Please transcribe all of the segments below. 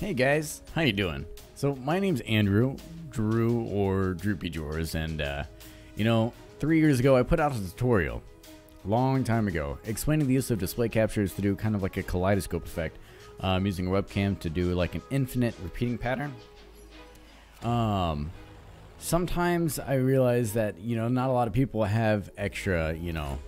Hey guys, how you doing? So my name's Andrew, Drew or DrewPdrawers, and uh, you know, three years ago I put out a tutorial, long time ago, explaining the use of display captures to do kind of like a kaleidoscope effect, um, using a webcam to do like an infinite repeating pattern. Um, sometimes I realize that you know not a lot of people have extra, you know,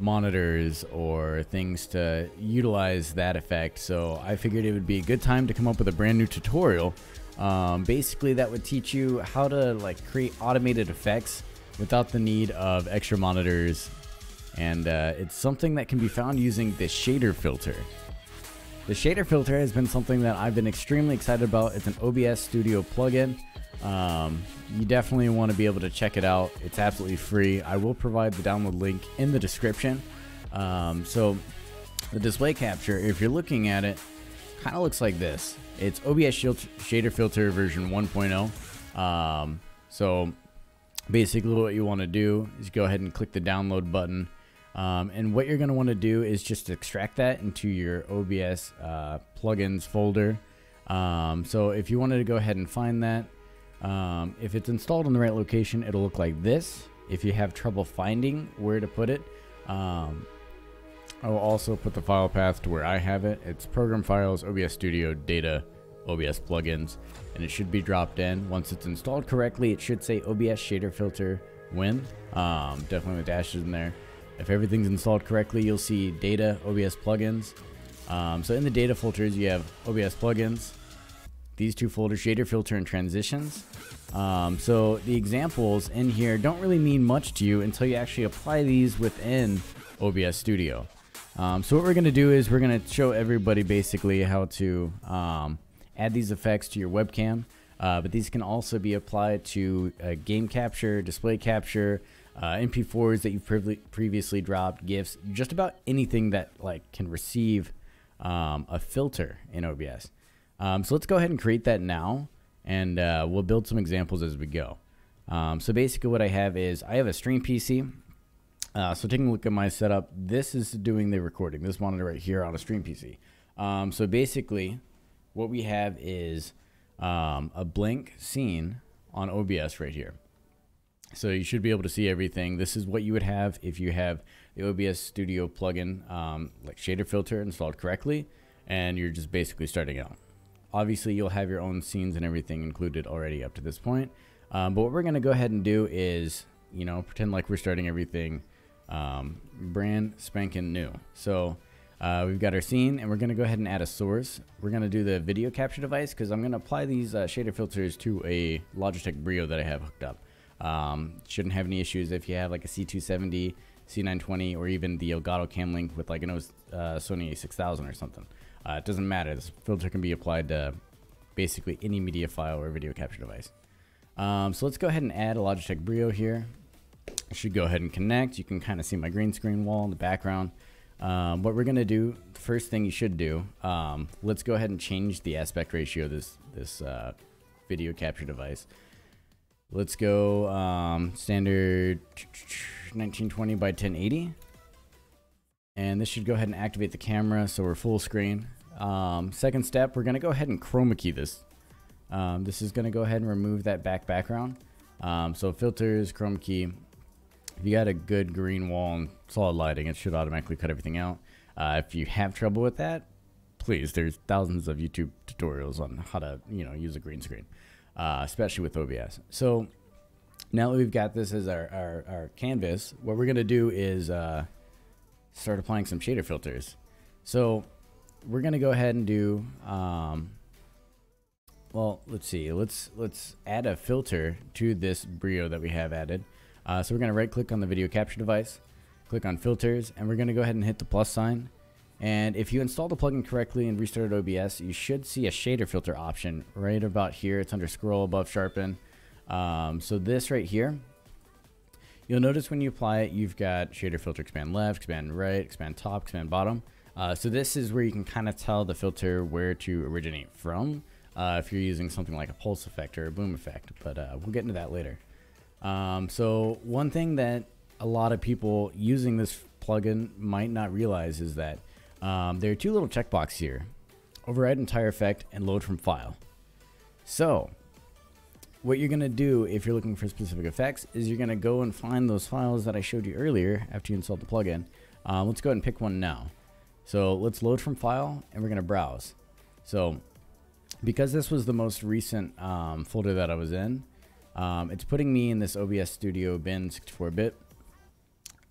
monitors or things to utilize that effect. So I figured it would be a good time to come up with a brand new tutorial. Um, basically, that would teach you how to like create automated effects without the need of extra monitors. And uh, it's something that can be found using the shader filter. The shader filter has been something that I've been extremely excited about. It's an OBS Studio plugin. Um, you definitely want to be able to check it out. It's absolutely free. I will provide the download link in the description. Um, so the display capture, if you're looking at it, kind of looks like this. It's OBS Shader Filter version 1.0. Um, so basically what you want to do is go ahead and click the download button. Um, and what you're going to want to do is just extract that into your OBS uh, plugins folder. Um, so if you wanted to go ahead and find that, um, if it's installed in the right location, it'll look like this. If you have trouble finding where to put it, um, I will also put the file path to where I have it. It's program files, OBS Studio, data, OBS plugins, and it should be dropped in. Once it's installed correctly, it should say OBS shader filter win. Um, definitely with dashes in there. If everything's installed correctly, you'll see data, OBS plugins. Um, so in the data filters, you have OBS plugins, these two folders, shader filter and transitions. Um, so the examples in here don't really mean much to you until you actually apply these within OBS Studio. Um, so what we're going to do is we're going to show everybody basically how to um, add these effects to your webcam. Uh, but these can also be applied to uh, game capture, display capture, uh, MP4s that you've pre previously dropped, GIFs, just about anything that like can receive um, a filter in OBS. Um, so let's go ahead and create that now, and uh, we'll build some examples as we go. Um, so basically what I have is I have a stream PC. Uh, so taking a look at my setup, this is doing the recording, this monitor right here on a stream PC. Um, so basically what we have is um, a blank scene on OBS right here. So you should be able to see everything. This is what you would have if you have the OBS Studio plugin, um, like shader filter installed correctly, and you're just basically starting out. Obviously, you'll have your own scenes and everything included already up to this point. Um, but what we're going to go ahead and do is, you know, pretend like we're starting everything um, brand spanking new. So uh, we've got our scene and we're going to go ahead and add a source. We're going to do the video capture device because I'm going to apply these uh, shader filters to a Logitech Brio that I have hooked up. Um, shouldn't have any issues if you have like a C270, C920, or even the Elgato Cam Link with like an uh, Sony a6000 or something. Uh, it doesn't matter. This filter can be applied to basically any media file or video capture device. Um, so let's go ahead and add a Logitech Brio here. I should go ahead and connect. You can kind of see my green screen wall in the background. Um, what we're going to do, the first thing you should do, um, let's go ahead and change the aspect ratio of this, this uh, video capture device. Let's go um, standard 1920 by 1080. And this should go ahead and activate the camera so we're full screen. Um, second step, we're to go ahead and chroma key this. Um, this is to go ahead and remove that back background. Um, so filters, chroma key. If you got a good green wall and solid lighting, it should automatically cut everything out. Uh, if you have trouble with that, please, there's thousands of YouTube tutorials on how to, you know, use a green screen, uh, especially with OBS. So now that we've got this as our, our, our canvas, what we're to do is uh, start applying some shader filters. So we're gonna go ahead and do um, well let's see let's let's add a filter to this brio that we have added. Uh, so we're gonna right click on the video capture device click on filters and we're gonna go ahead and hit the plus sign. And if you install the plugin correctly and restarted OBS you should see a shader filter option right about here. It's under scroll above sharpen. Um, so this right here you'll notice when you apply it you've got shader filter expand left expand right expand top expand bottom uh, so this is where you can kind of tell the filter where to originate from uh, if you're using something like a pulse effect or a boom effect, but uh, we'll get into that later. Um, so one thing that a lot of people using this plugin might not realize is that um, there are two little checkboxes here. override entire effect, and load from file. So, what you're going to do if you're looking for specific effects is you're going to go and find those files that I showed you earlier after you installed the plugin. Um, let's go ahead and pick one now. So let's load from file and we're going to browse. So because this was the most recent um, folder that I was in, um, it's putting me in this OBS Studio bin 64-bit.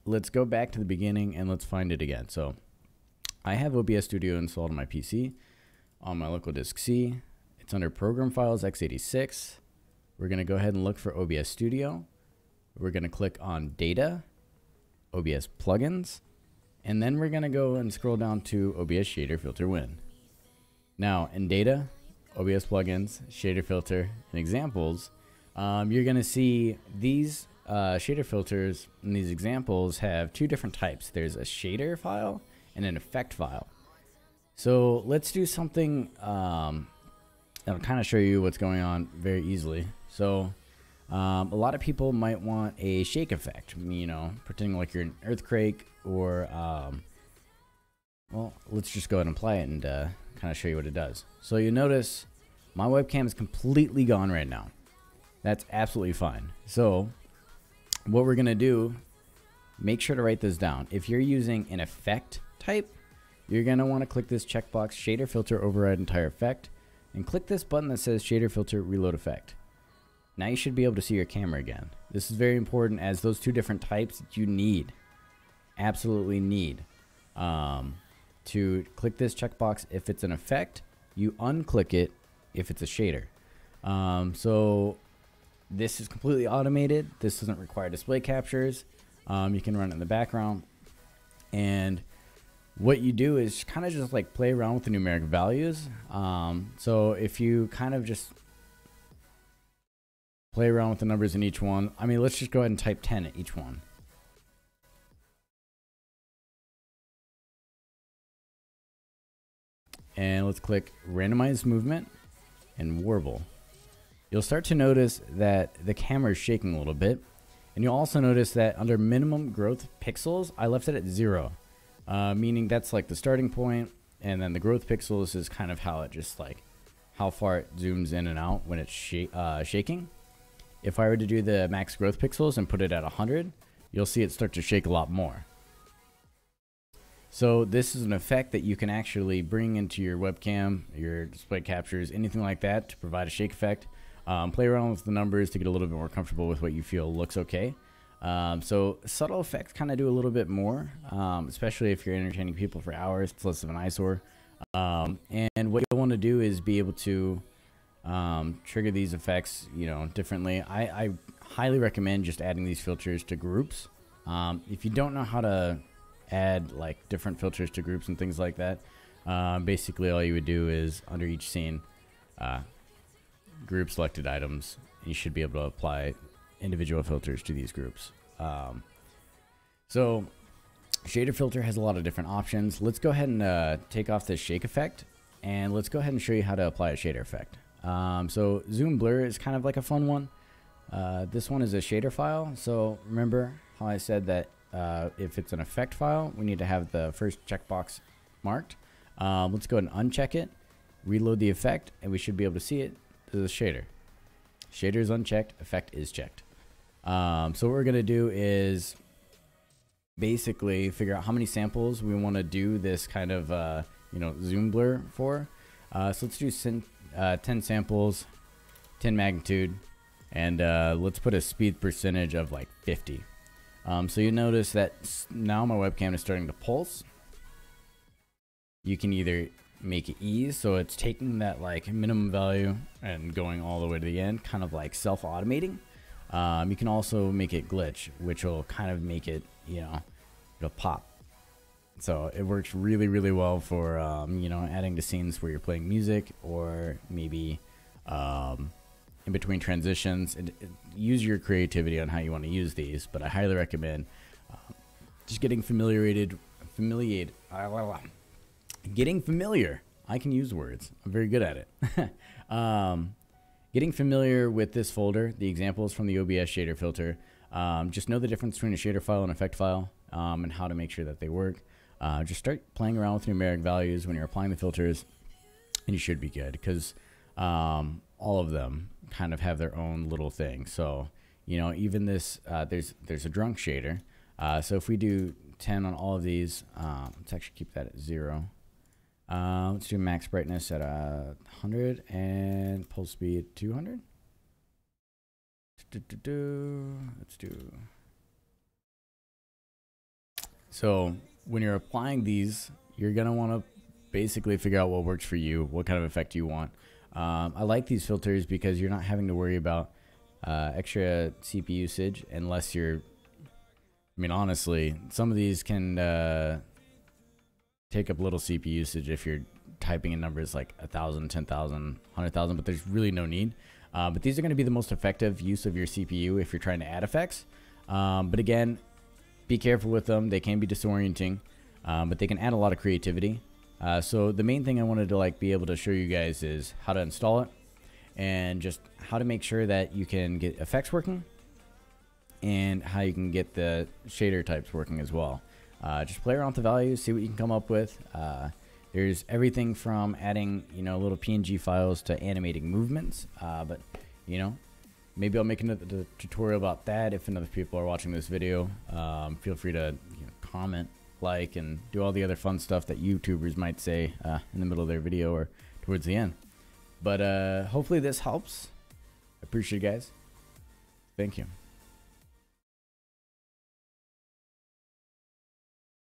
Let's go back to the beginning and let's find it again. So I have OBS Studio installed on my PC on my local disk C. It's under Program Files x86. We're going to go ahead and look for OBS Studio. We're going to click on Data, OBS Plugins, and then we're going to go and scroll down to OBS Shader Filter Win. Now, in Data, OBS Plugins, Shader Filter, and Examples, um, you're going to see these uh, shader filters and these examples have two different types. There's a shader file and an effect file. So let's do something um, that'll kind of show you what's going on very easily. So um, a lot of people might want a shake effect, you know, pretending like you're an earthquake or, um, well, let's just go ahead and apply it and uh, kind of show you what it does. So you notice my webcam is completely gone right now. That's absolutely fine. So what we're going to do, make sure to write this down. If you're using an effect type, you're going to want to click this checkbox, shader filter override entire effect, and click this button that says shader filter reload effect. Now you should be able to see your camera again. This is very important as those two different types you need, absolutely need, um, to click this checkbox if it's an effect. You unclick it if it's a shader. Um, so this is completely automated. This doesn't require display captures. Um, you can run it in the background. And what you do is kind of just like play around with the numeric values. Um, so if you kind of just play around with the numbers in each one. I mean, let's just go ahead and type 10 at each one. And let's click randomize movement and warble. You'll start to notice that the camera is shaking a little bit. And you'll also notice that under minimum growth pixels, I left it at zero, uh, meaning that's like the starting point, and then the growth pixels is kind of how it just like how far it zooms in and out when it's sh uh, shaking. If I were to do the max growth pixels and put it at 100, you'll see it start to shake a lot more. So this is an effect that you can actually bring into your webcam, your display captures, anything like that to provide a shake effect. Um, play around with the numbers to get a little bit more comfortable with what you feel looks okay. Um, so subtle effects kind of do a little bit more, um, especially if you're entertaining people for hours. It's less of an eyesore. Um, and what you'll want to do is be able to um, trigger these effects, you know, differently. I, I, highly recommend just adding these filters to groups. Um, if you don't know how to add like different filters to groups and things like that, uh, basically all you would do is under each scene, uh, group selected items, you should be able to apply individual filters to these groups. Um, so shader filter has a lot of different options. Let's go ahead and uh, take off this shake effect and let's go ahead and show you how to apply a shader effect. Um, so zoom blur is kind of like a fun one. Uh, this one is a shader file. So remember how I said that uh, if it's an effect file, we need to have the first checkbox marked. Um, let's go ahead and uncheck it, reload the effect, and we should be able to see it. This is a shader. Shader is unchecked, effect is checked. Um, so what we're going to do is basically figure out how many samples we want to do this kind of, uh, you know, zoom blur for. Uh, so let's do uh, 10 samples, 10 magnitude, and uh, let's put a speed percentage of like 50. Um, so you notice that now my webcam is starting to pulse. You can either make it ease, so it's taking that like minimum value and going all the way to the end, kind of like self-automating. Um, you can also make it glitch, which will kind of make it, you know, it'll pop so it works really, really well for um, you know adding to scenes where you're playing music or maybe um, in between transitions. And, use your creativity on how you want to use these, but I highly recommend uh, just getting familiated, familiated, uh, getting familiar. I can use words. I'm very good at it. getting familiar with this folder, the examples from the OBS shader filter. Um, just know the difference between a shader file and effect file um, and how to make sure that they work. Uh, just start playing around with numeric values when you're applying the filters. and you should be good because um, all of them kind of have their own little thing. So you know, even this uh, there's there's a drunk shader. Uh, so if we do 10 on all of these, um, let's actually keep that at zero. Uh, let's do max brightness at uh, 100 and pulse speed 200. Let's do. So when you're applying these, you're gonna want to basically figure out what works for you, what kind of effect you want. Um, I like these filters because you're not having to worry about uh, extra CPU usage unless you're. I mean, honestly, some of these can uh, take up little CPU usage if you're typing in numbers like a thousand, ten thousand, hundred thousand, but there's really no need. Uh, but these are going to be the most effective use of your CPU if you're trying to add effects. Um, but again, be careful with them. They can be disorienting, um, but they can add a lot of creativity. Uh, so the main thing I wanted to like be able to show you guys is how to install it and just how to make sure that you can get effects working and how you can get the shader types working as well. Uh, just play around with the values, see what you can come up with. Uh, there's everything from adding, you know, little PNG files to animating movements. Uh, but, you know, maybe I'll make another tutorial about that if another people are watching this video. Um, feel free to you know, comment, like, and do all the other fun stuff that YouTubers might say uh, in the middle of their video or towards the end. But uh, hopefully this helps. I appreciate you guys. Thank you.